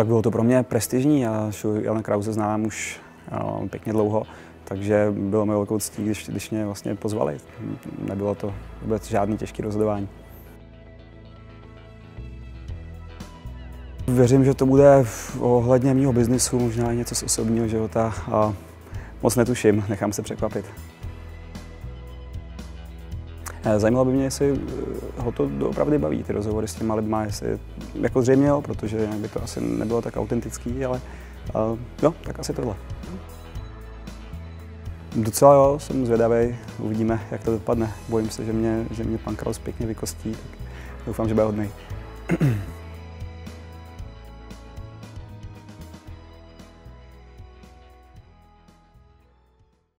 Tak bylo to pro mě prestižní. Já Jana Krause znám už pěkně dlouho, takže bylo mi velkou ctí, když, když mě vlastně pozvali. Nebylo to vůbec žádný těžký rozhodování. Věřím, že to bude ohledně mého biznisu, možná něco z osobního života a moc netuším, nechám se překvapit. Eh, zajímalo by mě, jestli eh, ho to opravdu baví, ty rozhovory s těma lidma, jestli, jako zřejmě jo, protože by to asi nebylo tak autentický, ale jo, tak asi tohle. Docela jo, jsem zvědavý, uvidíme, jak to dopadne. Bojím se, že mě, že mě pan Kraus pěkně vykostí, tak doufám, že bude hodnej.